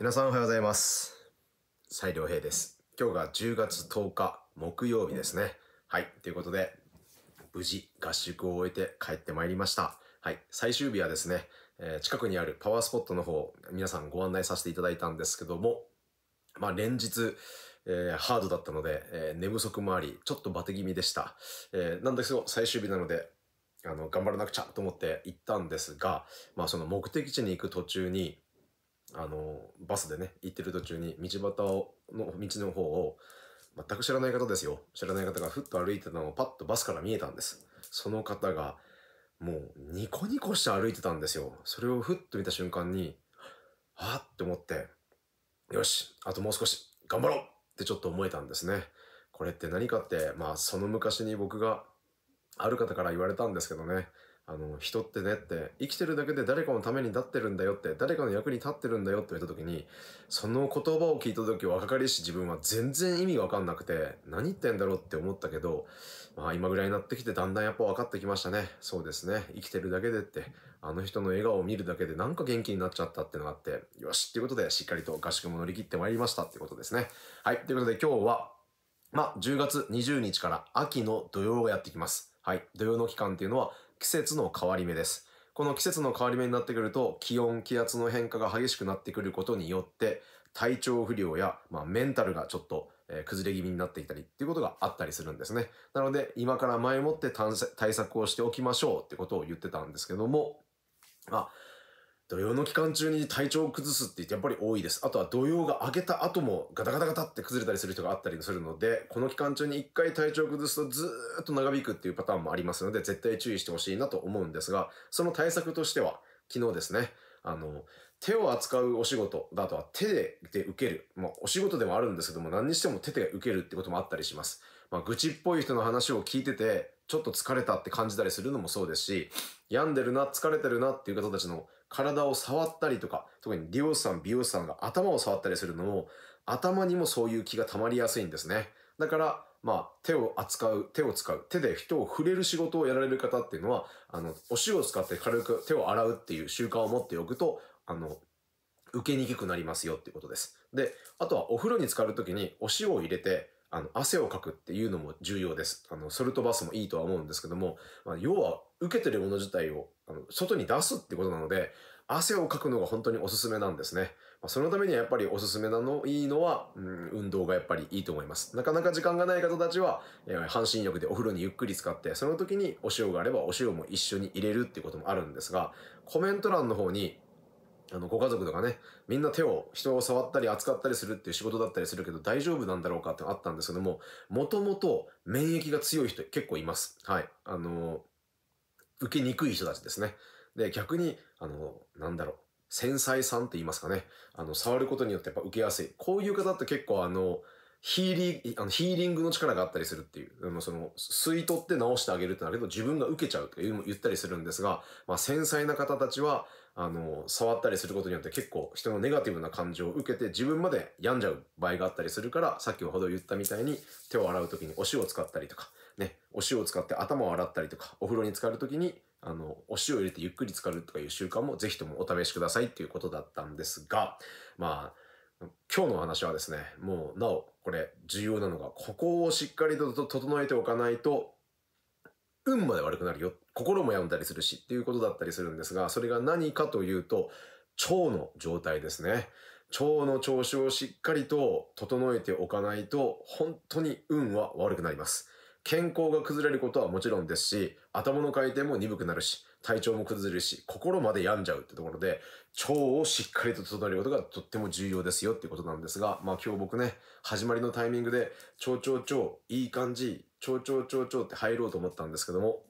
皆さんおはようございます。西良平です。今日が10月10日木曜日ですね。はい。ということで、無事合宿を終えて帰ってまいりました。はい。最終日はですね、えー近くにあるパワースポットの方、皆さんご案内させていただいたんですけども、まあ連日、えーハードだったので、えー寝不足もあり、ちょっとバテ気味でした。えーなんですけど、最終日なので、あの、頑張らなくちゃと思って行ったんですが、まあその目的地に行く途中に、あの、バスでね、行ってる途中に道端を、の道の方を、全く知らない方ですよ。知らない方がふっと歩いてたのをパッとバスから見えたんです。その方が、もうニコニコして歩いてたんですよ。それをふっと見た瞬間に、あっって思って、よし、あともう少し頑張ろうってちょっと思えたんですね。これって何かって、まあその昔に僕がある方から言われたんですけどね、あの、人ってねって、生きてるだけで誰かのために立ってるんだよって、誰かの役に立ってるんだよって言われた時に、その言葉を聞いた時若かりし自分は全然意味がわかんなくて、何言ってんだろうって思ったけど、まあ今ぐらいになってきてだんだんやっぱ分かってきましたね。そうですね。生きてるだけでって、あの人の笑顔を見るだけでなんか元気になっちゃったってのがあって、よしっていうことでしっかりと合宿も乗り切ってまいりましたっていうことですね。はい。ということで今日は、まあ、10月20日から秋の土曜がやってきます。はい。土曜の期間っていうのは季節の変わり目です。この季節の変わり目になってくると、気温、気圧の変化が激しくなってくることによって、体調不良や、まあ、メンタルがちょっと、えー崩れ気味になっていたりっていうことがあったりするんですね。なので、今から前もって対策をしておきましょうってことを言ってたんですけども、まあ、土曜の期間中に体調を崩すって言ってやっぱり多いです。あとは土曜が明けた後もガタガタガタって崩れたりする人があったりするので、この期間中に一回体調を崩すとずーっと長引くっていうパターンもありますので、絶対注意してほしいなと思うんですが、その対策としては、昨日ですね、あの、手を扱うお仕事だとは手でで受ける。まあ、お仕事でもあるんですけども、何にしても手で受けるってこともあったりします。まあ、愚痴っぽい人の話を聞いてて、ちょっと疲れたって感じたりするのもそうですし、病んでるな、疲れてるなっていう方たちの体を触ったりとか、特に利用師さん、美容師さんが頭を触ったりするのも、頭にもそういう気が溜まりやすいんですね。だから、まあ、手を扱う、手を使う、手で人を触れる仕事をやられる方っていうのは、あの、お塩を使って軽く手を洗うっていう習慣を持っておくと、あの、受けにくくなりますよっていうことです。で、あとはお風呂に浸かるときにお塩を入れて、あの、汗をかくっていうのも重要です。あの、ソルトバスもいいとは思うんですけども、まあ、要は受けてるもの自体をあの外に出すってことなので、汗をかくのが本当におすすめなんですね。まあ、そのためにはやっぱりおすすめなの、いいのは、うん、運動がやっぱりいいと思います。なかなか時間がない方たちは、えー半身浴でお風呂にゆっくり使って、その時にお塩があればお塩も一緒に入れるっていうこともあるんですが、コメント欄の方に、あの、ご家族とかね、みんな手を、人を触ったり扱ったりするっていう仕事だったりするけど大丈夫なんだろうかってあったんですけども、もともと免疫が強い人結構います。はい。あの、受けにくい人たちですね。で、逆に、あの、なんだろう、繊細さんって言いますかね。あの、触ることによってやっぱ受けやすい。こういう方って結構あの、ヒーリあのヒーリングの力があったりするっていう、あのその、吸い取って治してあげるってなるけど、自分が受けちゃうとか言ったりするんですが、まあ、繊細な方たちは、あの、触ったりすることによって結構人のネガティブな感情を受けて自分まで病んじゃう場合があったりするから、さっきほど言ったみたいに手を洗うときにお塩を使ったりとか、ね、お塩を使って頭を洗ったりとか、お風呂に浸かるときに、あの、お塩を入れてゆっくり浸かるとかいう習慣もぜひともお試しくださいっていうことだったんですが、まあ、今日の話はですね、もうなお、これ重要なのが、ここをしっかりと整えておかないと、運まで悪くなるよ。心も病んだりするしっていうことだったりするんですが、それが何かというと、腸の状態ですね。腸の調子をしっかりと整えておかないと、本当に運は悪くなります。健康が崩れることはもちろんですし、頭の回転も鈍くなるし、体調も崩れるし、心まで病んじゃうってところで、腸をしっかりと整えることがとっても重要ですよっていうことなんですが、まあ今日僕ね、始まりのタイミングで、腸腸腸、いい感じ、腸腸腸腸って入ろうと思ったんですけども、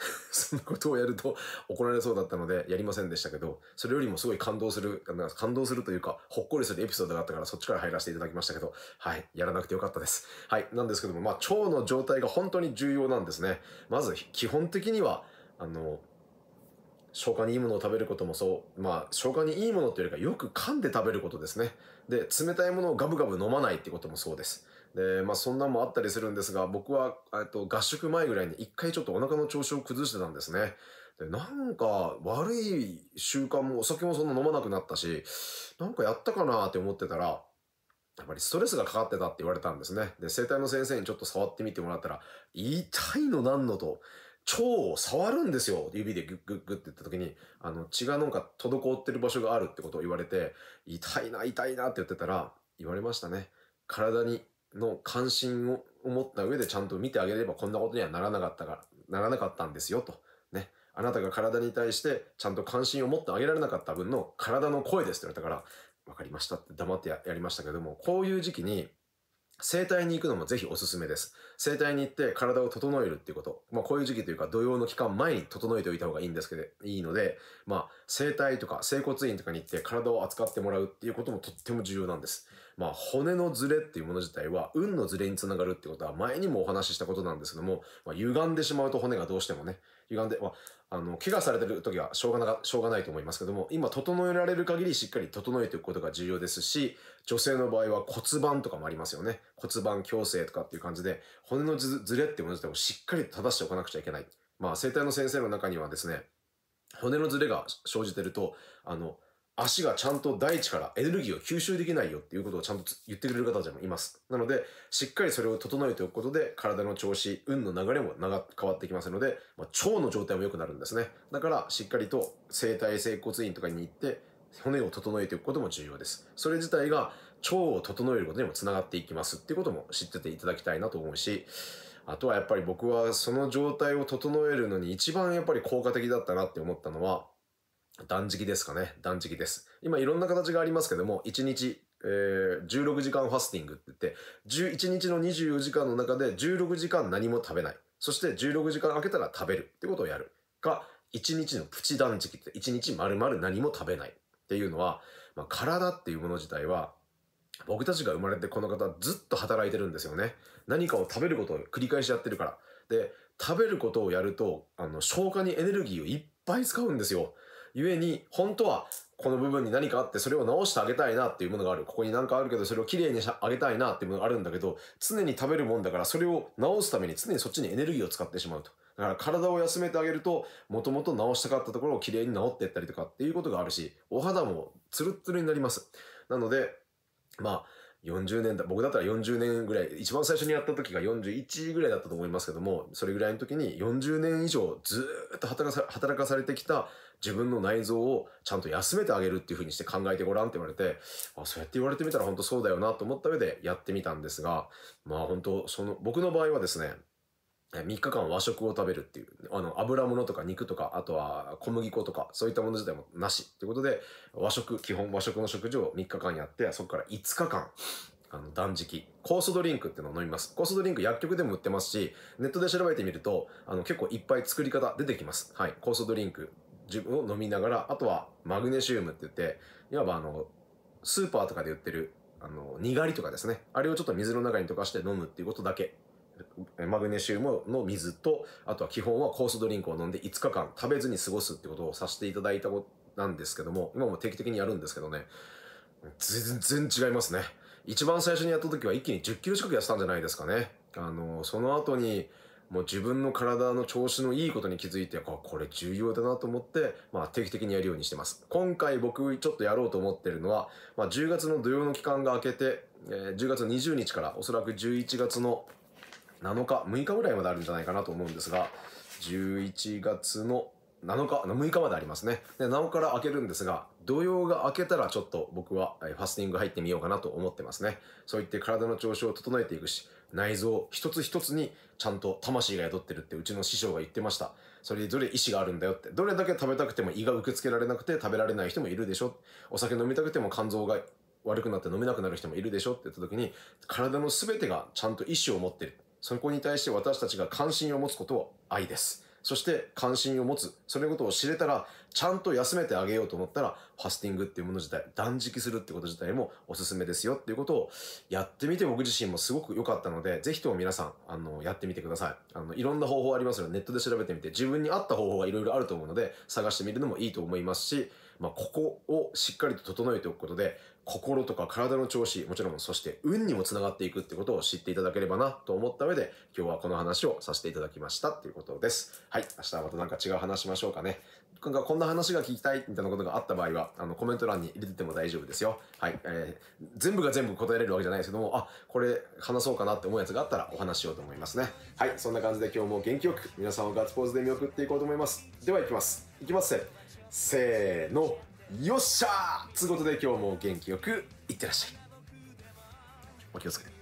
そんなことをやると怒られそうだったのでやりませんでしたけど、それよりもすごい感動する、感動するというか、ほっこりするエピソードがあったからそっちから入らせていただきましたけど、はい、やらなくてよかったです。はい、なんですけども、まあ腸の状態が本当に重要なんですね。まず基本的には、あの、消化にいいものを食べることもそう、まあ消化にいいものというよりかよく噛んで食べることですね。で、冷たいものをガブガブ飲まないってこともそうです。で、まあそんなんもあったりするんですが、僕は、えっと、合宿前ぐらいに一回ちょっとお腹の調子を崩してたんですね。で、なんか悪い習慣もお酒もそんな飲まなくなったし、なんかやったかなって思ってたら、やっぱりストレスがかかってたって言われたんですね。で、整体の先生にちょっと触ってみてもらったら、痛いのなんのと、腸を触るんですよ。指でグッグッグッって言った時に、あの、血がなんか滞ってる場所があるってことを言われて、痛いな、痛いなって言ってたら、言われましたね。体に、の関心を持った上でちゃんと見てあげればこんなことにはならなかったから、ならなかったんですよと。ね。あなたが体に対してちゃんと関心を持ってあげられなかった分の体の声ですって言われたから、わかりましたって黙ってやりましたけども、こういう時期に、整体に行くのもぜひおすすめです。整体に行って体を整えるっていうこと。まあこういう時期というか土曜の期間前に整えておいた方がいいんですけど、いいので、まあ整体とか整骨院とかに行って体を扱ってもらうっていうこともとっても重要なんです。まあ骨のズレっていうもの自体は運のズレにつながるってことは前にもお話ししたことなんですけども、まあ、歪んでしまうと骨がどうしてもね、歪んで、まあ、あの、怪我されてる時はしょうがなしょうがないと思いますけども、今整えられる限りしっかり整えておくことが重要ですし、女性の場合は骨盤とかもありますよね。骨盤矯正とかっていう感じで、骨のずれっていうもの自体をしっかり正しておかなくちゃいけない。まあ、生体の先生の中にはですね、骨のずれが生じてると、あの、足がちゃんと大地からエネルギーを吸収できないよっていうことをちゃんと言ってくれる方でもいます。なので、しっかりそれを整えておくことで、体の調子、運の流れも変わってきますので、まあ、腸の状態も良くなるんですね。だから、しっかりと生体整骨院とかに行って、骨を整えておくことも重要です。それ自体が腸を整えることにもつながっていきますっていうことも知ってていただきたいなと思うし、あとはやっぱり僕はその状態を整えるのに一番やっぱり効果的だったなって思ったのは、断食ですかね。断食です。今いろんな形がありますけども、1日、えー、16時間ファスティングって言って、11日の24時間の中で16時間何も食べない。そして16時間空けたら食べるってことをやる。か、1日のプチ断食って1日丸々何も食べないっていうのは、まあ、体っていうもの自体は、僕たちが生まれてこの方ずっと働いてるんですよね。何かを食べることを繰り返しやってるから。で、食べることをやると、あの、消化にエネルギーをいっぱい使うんですよ。ゆえに、本当はこの部分に何かあってそれを直してあげたいなっていうものがある。ここに何かあるけどそれをきれいにあげたいなっていうものがあるんだけど、常に食べるもんだからそれを直すために常にそっちにエネルギーを使ってしまうと。だから体を休めてあげると、もともと直したかったところをきれいに直っていったりとかっていうことがあるし、お肌もツルッツルになります。なので、まあ、40年だ、僕だったら40年ぐらい、一番最初にやった時が41ぐらいだったと思いますけども、それぐらいの時に40年以上ずっと働かさ働かされてきた自分の内臓をちゃんと休めてあげるっていう風にして考えてごらんって言われて、あ、そうやって言われてみたら本当そうだよなと思った上でやってみたんですが、まあ本当その、僕の場合はですね、3日間和食を食べるっていう、あの、油物とか肉とか、あとは小麦粉とか、そういったもの自体もなしっていうことで、和食、基本和食の食事を3日間やって、そこから5日間、あの、断食、酵素ドリンクっていうのを飲みます。酵素ドリンク薬局でも売ってますし、ネットで調べてみると、あの、結構いっぱい作り方出てきます。はい。酵素ドリンク、自分を飲みながら、あとはマグネシウムって言って、いわばあの、スーパーとかで売ってる、あの、にがりとかですね。あれをちょっと水の中に溶かして飲むっていうことだけ。マグネシウムの水と、あとは基本は酵素ドリンクを飲んで5日間食べずに過ごすってことをさせていただいたことなんですけども、今も定期的にやるんですけどね、全然違いますね。一番最初にやった時は一気に10キロ近く痩せたんじゃないですかね。あの、その後に、もう自分の体の調子のいいことに気づいて、これ重要だなと思って、まあ定期的にやるようにしてます。今回僕ちょっとやろうと思ってるのは、まあ10月の土曜の期間が明けて、えー、10月20日からおそらく11月の7日、6日ぐらいまであるんじゃないかなと思うんですが、11月の7日、6日までありますね。で、7日から開けるんですが、土曜が明けたらちょっと僕はファスティング入ってみようかなと思ってますね。そう言って体の調子を整えていくし、内臓一つ一つにちゃんと魂が宿ってるってうちの師匠が言ってました。それぞれ意志があるんだよって。どれだけ食べたくても胃が受け付けられなくて食べられない人もいるでしょ。お酒飲みたくても肝臓が悪くなって飲めなくなる人もいるでしょって言った時に、体の全てがちゃんと意志を持ってる。そこに対して私たちが関心を持つことは愛です。そして関心を持つ。それことを知れたら、ちゃんと休めてあげようと思ったら、ファスティングっていうもの自体、断食するってこと自体もおすすめですよっていうことをやってみて僕自身もすごく良かったので、ぜひとも皆さん、あの、やってみてください。あの、いろんな方法ありますので、ネットで調べてみて、自分に合った方法がいろいろあると思うので、探してみるのもいいと思いますし、まあ、ここをしっかりと整えておくことで、心とか体の調子、もちろんそして運にもつながっていくってことを知っていただければなと思った上で、今日はこの話をさせていただきましたっていうことです。はい。明日はまたなんか違う話しましょうかね。なんかこんな話が聞きたいみたいなことがあった場合は、あの、コメント欄に入れてても大丈夫ですよ。はい。えー、全部が全部答えれるわけじゃないですけども、あ、これ話そうかなって思うやつがあったらお話しようと思いますね。はい。そんな感じで今日も元気よく皆さんをガッツポーズで見送っていこうと思います。では行きます。行きますせーの。よっしゃーつうことで今日も元気よくいってらっしゃい。お気をつけて。